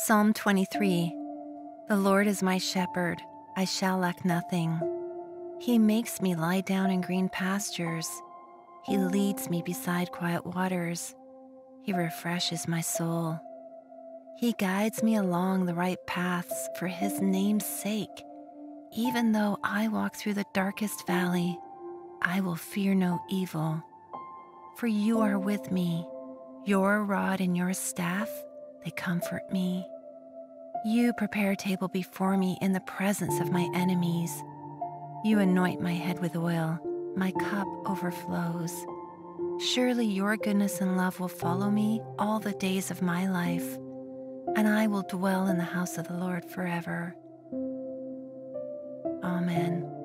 Psalm 23 The Lord is my shepherd, I shall lack nothing. He makes me lie down in green pastures. He leads me beside quiet waters. He refreshes my soul. He guides me along the right paths for His name's sake. Even though I walk through the darkest valley, I will fear no evil. For you are with me, your rod and your staff they comfort me. You prepare a table before me in the presence of my enemies. You anoint my head with oil, my cup overflows. Surely your goodness and love will follow me all the days of my life, and I will dwell in the house of the Lord forever. Amen.